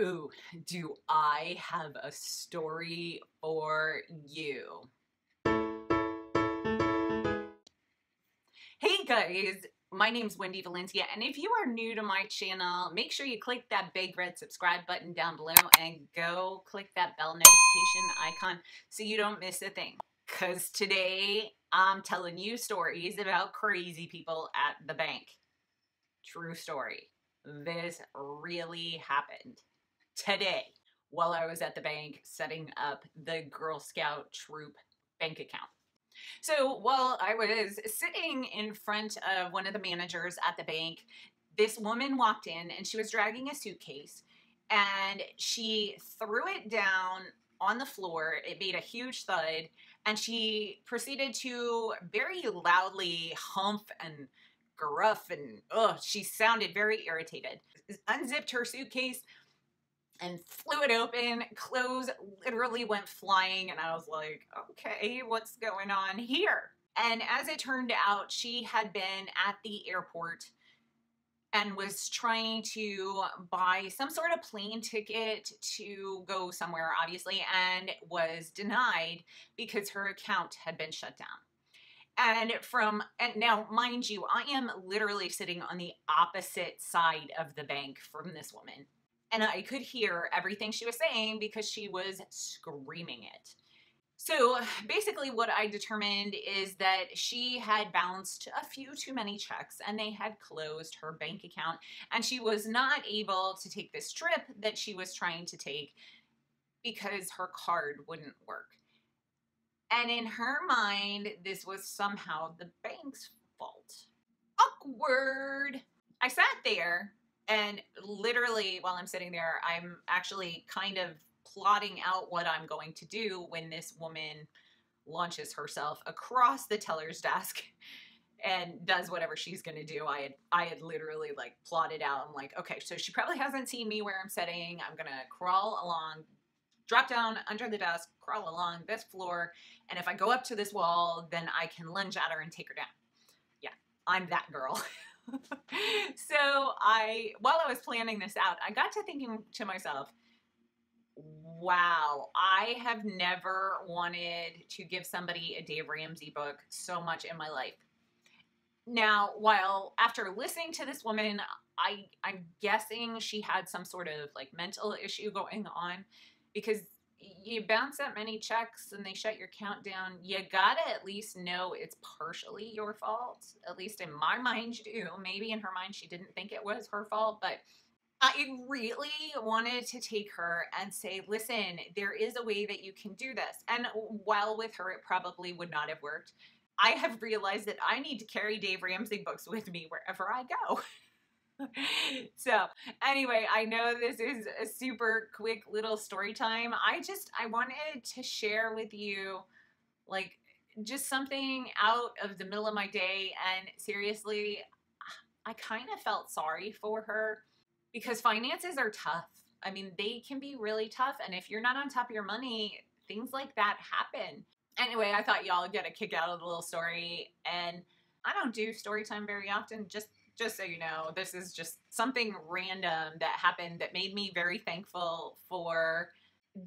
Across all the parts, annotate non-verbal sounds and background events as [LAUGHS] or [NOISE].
Ooh, do I have a story for you? Hey guys, my name's Wendy Valencia, and if you are new to my channel, make sure you click that big red subscribe button down below and go click that bell notification icon so you don't miss a thing. Because today I'm telling you stories about crazy people at the bank. True story. This really happened today while I was at the bank setting up the Girl Scout troop bank account. So while I was sitting in front of one of the managers at the bank, this woman walked in and she was dragging a suitcase and she threw it down on the floor. It made a huge thud and she proceeded to very loudly hump and gruff and ugh, she sounded very irritated. Unzipped her suitcase, and flew it open. Clothes literally went flying, and I was like, okay, what's going on here? And as it turned out, she had been at the airport and was trying to buy some sort of plane ticket to go somewhere, obviously, and was denied because her account had been shut down. And from, and now, mind you, I am literally sitting on the opposite side of the bank from this woman and I could hear everything she was saying because she was screaming it. So basically, what I determined is that she had bounced a few too many checks and they had closed her bank account, and she was not able to take this trip that she was trying to take because her card wouldn't work. And in her mind, this was somehow the bank's fault. Awkward. I sat there and literally, while I'm sitting there, I'm actually kind of plotting out what I'm going to do when this woman launches herself across the teller's desk [LAUGHS] and does whatever she's going to do. I had I had literally like plotted out. I'm like, okay, so she probably hasn't seen me where I'm sitting. I'm going to crawl along, drop down under the desk, crawl along this floor, and if I go up to this wall, then I can lunge at her and take her down. Yeah, I'm that girl. [LAUGHS] [LAUGHS] so I, while I was planning this out, I got to thinking to myself, wow, I have never wanted to give somebody a Dave Ramsey book so much in my life. Now, while after listening to this woman, I I'm guessing she had some sort of like mental issue going on because you bounce that many checks and they shut your count down, you gotta at least know it's partially your fault. At least in my mind, you do. Maybe in her mind, she didn't think it was her fault, but I really wanted to take her and say, listen, there is a way that you can do this. And while with her, it probably would not have worked. I have realized that I need to carry Dave Ramsey books with me wherever I go. [LAUGHS] [LAUGHS] so anyway, I know this is a super quick little story time. I just I wanted to share with you like just something out of the middle of my day and seriously I kind of felt sorry for her because finances are tough. I mean, they can be really tough and if you're not on top of your money, things like that happen. Anyway, I thought y'all get a kick out of the little story and I don't do story time very often just just so you know, this is just something random that happened that made me very thankful for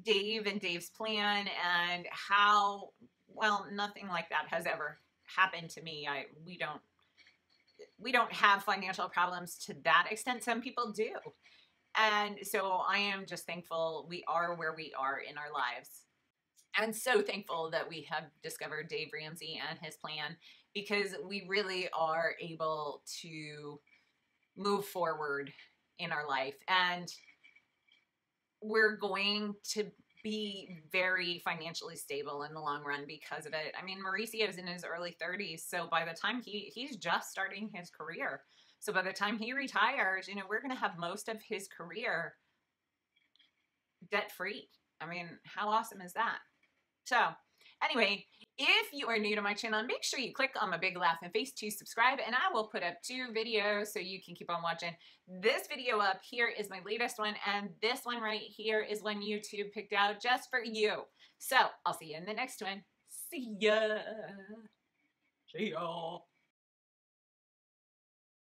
Dave and Dave's plan and how well nothing like that has ever happened to me. I we don't we don't have financial problems to that extent. Some people do. And so I am just thankful we are where we are in our lives. And so thankful that we have discovered Dave Ramsey and his plan because we really are able to move forward in our life and we're going to be very financially stable in the long run because of it. I mean, Mauricio is in his early 30s, so by the time he he's just starting his career. So by the time he retires, you know, we're going to have most of his career debt free. I mean, how awesome is that? So, anyway, if you are new to my channel, make sure you click on my big laughing face to subscribe and I will put up two videos so you can keep on watching. This video up here is my latest one and this one right here is one YouTube picked out just for you. So I'll see you in the next one. See ya. See ya.